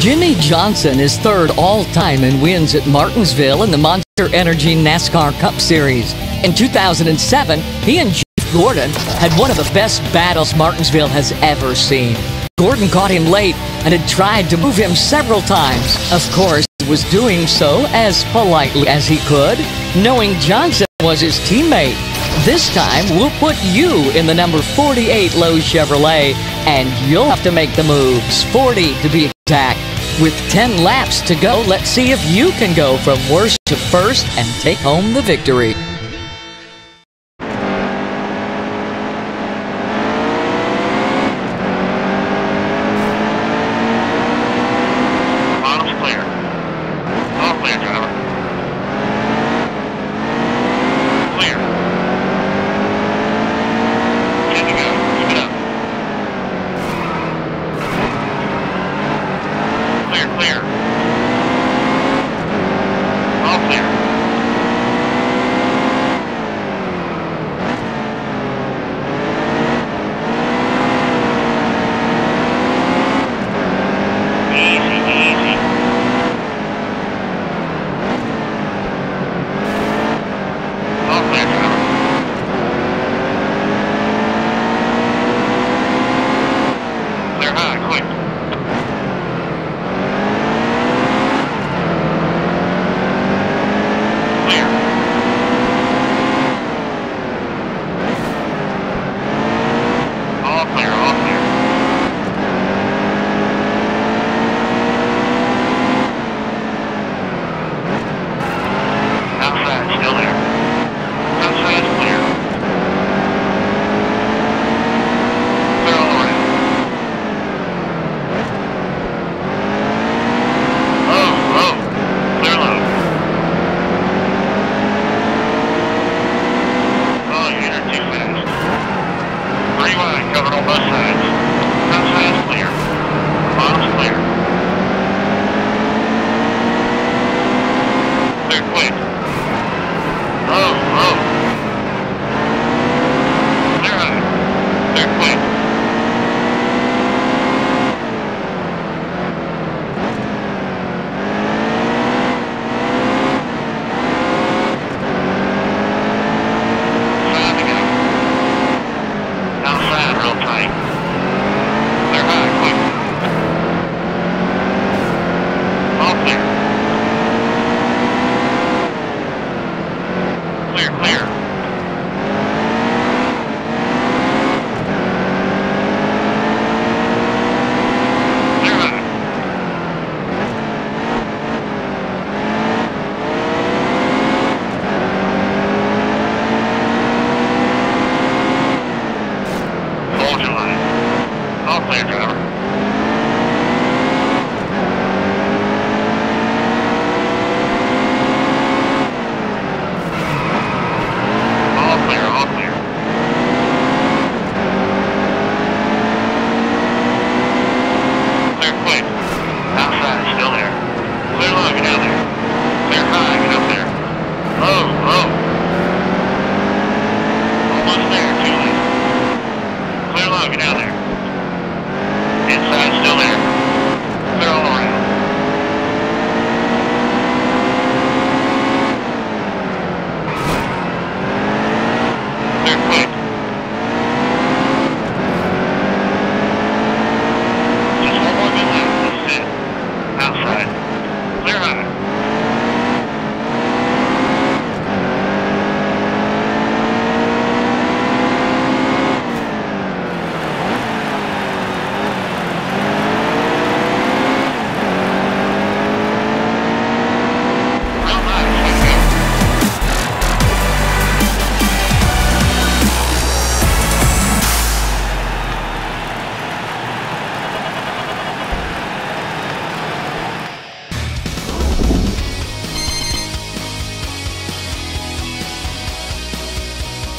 Jimmie Johnson is third all time in wins at Martinsville in the Monster Energy NASCAR Cup Series. In 2007, he and Jeff Gordon had one of the best battles Martinsville has ever seen. Gordon caught him late and had tried to move him several times. Of course, he was doing so as politely as he could, knowing Johnson was his teammate. This time, we'll put you in the number 48 Lowe's Chevrolet, and you'll have to make the moves. 40 to be exact. With 10 laps to go, let's see if you can go from worst to first and take home the victory. Almost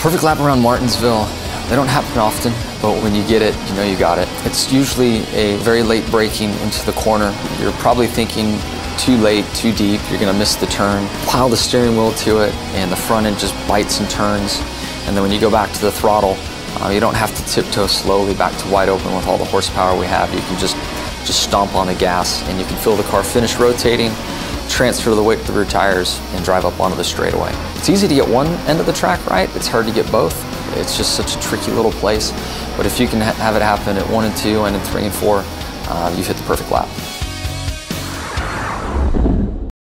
Perfect lap around Martinsville. They don't happen often, but when you get it, you know you got it. It's usually a very late braking into the corner. You're probably thinking too late, too deep, you're gonna miss the turn. Pile the steering wheel to it, and the front end just bites and turns. And then when you go back to the throttle, uh, you don't have to tiptoe slowly back to wide open with all the horsepower we have. You can just just stomp on the gas and you can feel the car finish rotating, transfer the weight to the rear tires, and drive up onto the straightaway. It's easy to get one end of the track right, it's hard to get both. It's just such a tricky little place. But if you can ha have it happen at one and two and in three and four, uh, you've hit the perfect lap.